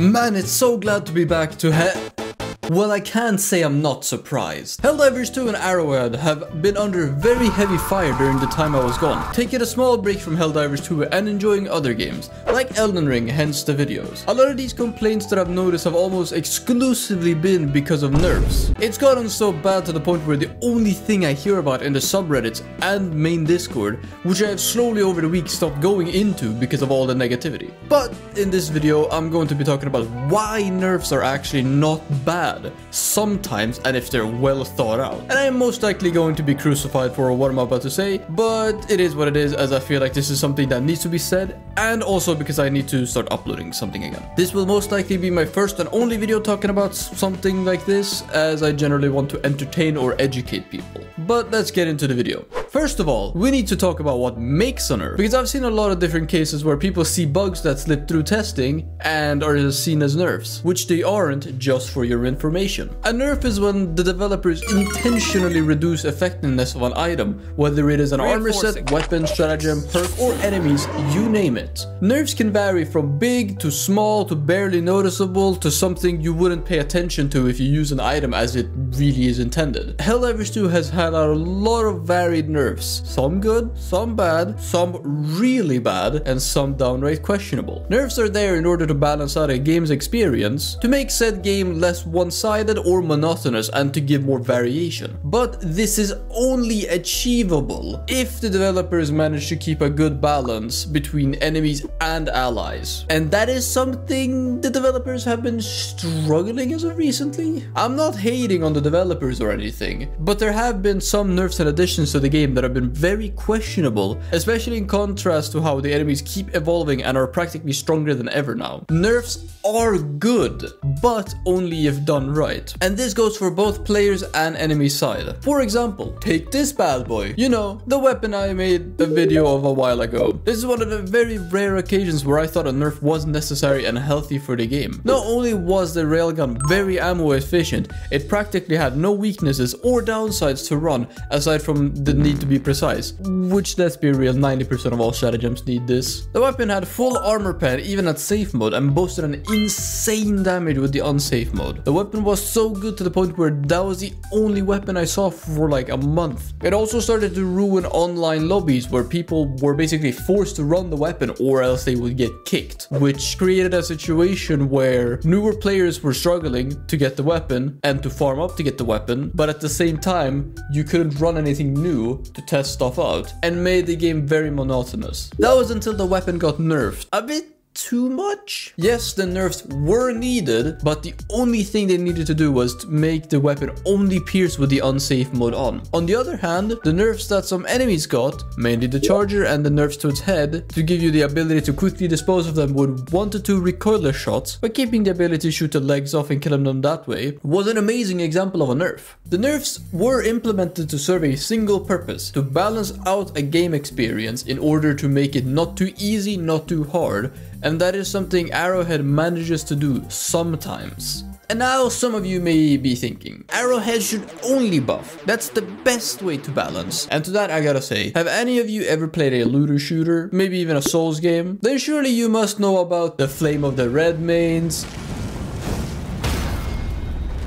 Man, it's so glad to be back to he- well, I can't say I'm not surprised. Helldivers 2 and Arrowhead have been under very heavy fire during the time I was gone, taking a small break from Helldivers 2 and enjoying other games, like Elden Ring, hence the videos. A lot of these complaints that I've noticed have almost exclusively been because of nerfs. It's gotten so bad to the point where the only thing I hear about in the subreddits and main Discord, which I have slowly over the week stopped going into because of all the negativity. But in this video, I'm going to be talking about why nerfs are actually not bad bad, sometimes, and if they're well thought out. And I am most likely going to be crucified for what I'm about to say, but it is what it is as I feel like this is something that needs to be said, and also because I need to start uploading something again. This will most likely be my first and only video talking about something like this, as I generally want to entertain or educate people. But let's get into the video. First of all, we need to talk about what makes a nerf, because I've seen a lot of different cases where people see bugs that slip through testing and are seen as nerfs, which they aren't just for your information. A nerf is when the developers intentionally reduce effectiveness of an item, whether it is an armor set, weapon, stratagem, perk, or enemies, you name it. Nerfs can vary from big to small to barely noticeable to something you wouldn't pay attention to if you use an item as it really is intended. Hell, Helldivers 2 has had a lot of varied nerfs nerfs. Some good, some bad, some really bad, and some downright questionable. Nerfs are there in order to balance out a game's experience, to make said game less one-sided or monotonous and to give more variation. But this is only achievable if the developers manage to keep a good balance between enemies and allies. And that is something the developers have been struggling as of recently. I'm not hating on the developers or anything, but there have been some nerfs and additions to the game that have been very questionable, especially in contrast to how the enemies keep evolving and are practically stronger than ever now. Nerfs are good, but only if done right. And this goes for both players and enemy side. For example, take this bad boy. You know, the weapon I made a video of a while ago. This is one of the very rare occasions where I thought a nerf was necessary and healthy for the game. Not only was the railgun very ammo efficient, it practically had no weaknesses or downsides to run aside from the need to be precise. Which, let's be real, 90% of all stratagems need this. The weapon had full armor pen even at safe mode and boasted an insane damage with the unsafe mode. The weapon was so good to the point where that was the only weapon I saw for like a month. It also started to ruin online lobbies where people were basically forced to run the weapon or else they would get kicked, which created a situation where newer players were struggling to get the weapon and to farm up to get the weapon, but at the same time, you couldn't run anything new to test stuff out and made the game very monotonous. That was until the weapon got nerfed. A bit too much? Yes, the nerfs were needed, but the only thing they needed to do was to make the weapon only pierce with the unsafe mode on. On the other hand, the nerfs that some enemies got, mainly the charger and the nerfs to its head, to give you the ability to quickly dispose of them with 1 to 2 recoilless shots, but keeping the ability to shoot the legs off and kill them that way, was an amazing example of a nerf. The nerfs were implemented to serve a single purpose, to balance out a game experience in order to make it not too easy, not too hard, and that is something Arrowhead manages to do sometimes. And now some of you may be thinking, Arrowhead should only buff. That's the best way to balance. And to that I gotta say, have any of you ever played a looter shooter? Maybe even a Souls game? Then surely you must know about the Flame of the Redmanes,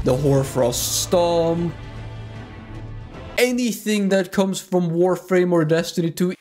the Hoarfrost Storm, anything that comes from Warframe or Destiny 2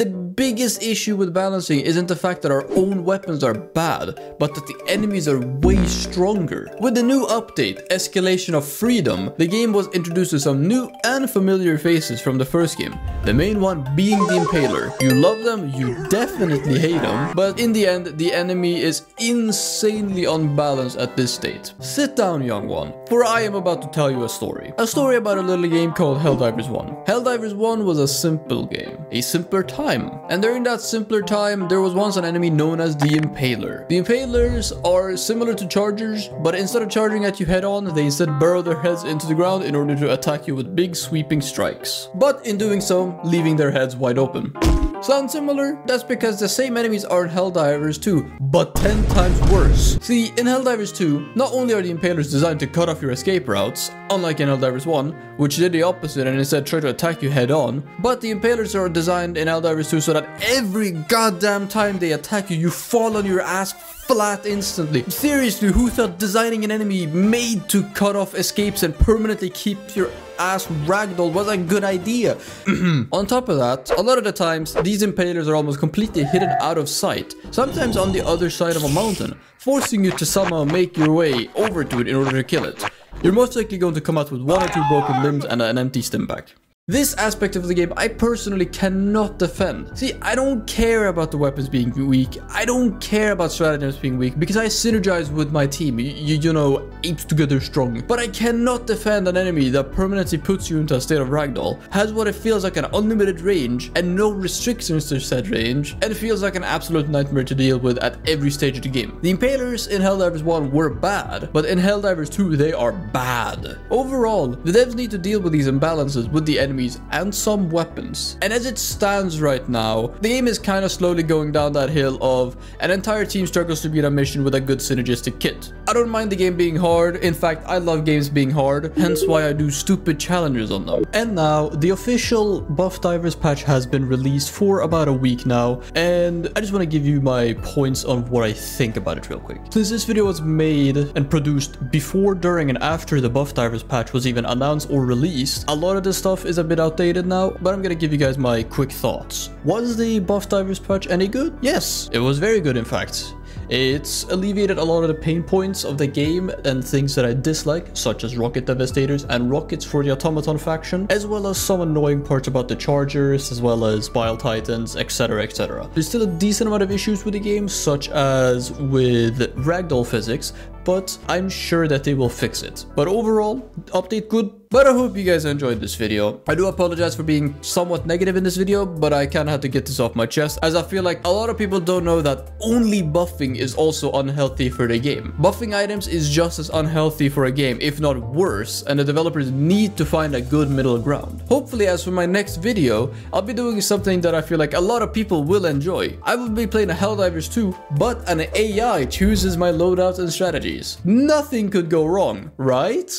The biggest issue with balancing isn't the fact that our own weapons are bad, but that the enemies are way stronger. With the new update, Escalation of Freedom, the game was introduced to some new and familiar faces from the first game. The main one being the Impaler. You love them, you definitely hate them, but in the end, the enemy is insanely unbalanced at this state. Sit down, young one, for I am about to tell you a story. A story about a little game called Helldivers 1. Helldivers 1 was a simple game, a simpler time time. And during that simpler time, there was once an enemy known as the Impaler. The Impalers are similar to Chargers, but instead of charging at you head on, they instead burrow their heads into the ground in order to attack you with big sweeping strikes. But in doing so, leaving their heads wide open. Sound similar? That's because the same enemies are in Helldivers 2, but 10 times worse. See, in Helldivers 2, not only are the impalers designed to cut off your escape routes, unlike in Helldivers 1, which did the opposite and instead tried to attack you head on, but the impalers are designed in Helldivers 2 so that every goddamn time they attack you, you fall on your ass flat instantly. Seriously, who thought designing an enemy made to cut off escapes and permanently keep your ass ragdoll was a good idea. on top of that, a lot of the times, these impalers are almost completely hidden out of sight, sometimes on the other side of a mountain, forcing you to somehow make your way over to it in order to kill it. You're most likely going to come out with one or two broken limbs and an empty stimpak. This aspect of the game I personally cannot defend. See, I don't care about the weapons being weak. I don't care about stratagems being weak because I synergize with my team. You, you know, apes together strong. But I cannot defend an enemy that permanently puts you into a state of ragdoll, has what it feels like an unlimited range and no restrictions to said range, and feels like an absolute nightmare to deal with at every stage of the game. The Impalers in Helldivers 1 were bad, but in Helldivers 2 they are bad. Overall, the devs need to deal with these imbalances with the enemy enemies and some weapons. And as it stands right now, the game is kind of slowly going down that hill of an entire team struggles to beat a mission with a good synergistic kit. I don't mind the game being hard, in fact I love games being hard, hence why I do stupid challenges on them. And now, the official Buff Divers patch has been released for about a week now, and I just want to give you my points on what I think about it real quick. Since this video was made and produced before, during, and after the Buff Divers patch was even announced or released, a lot of this stuff is a bit outdated now, but I'm gonna give you guys my quick thoughts. Was the Buff Divers patch any good? Yes, it was very good in fact. It's alleviated a lot of the pain points of the game and things that I dislike, such as rocket devastators and rockets for the automaton faction, as well as some annoying parts about the chargers, as well as bile titans, etc, etc. There's still a decent amount of issues with the game, such as with ragdoll physics, but I'm sure that they will fix it. But overall, update good, but I hope you guys enjoyed this video. I do apologize for being somewhat negative in this video, but I kind of had to get this off my chest as I feel like a lot of people don't know that only buffing is also unhealthy for the game. Buffing items is just as unhealthy for a game, if not worse, and the developers need to find a good middle ground. Hopefully, as for my next video, I'll be doing something that I feel like a lot of people will enjoy. I will be playing a Helldivers 2, but an AI chooses my loadouts and Nothing could go wrong, right?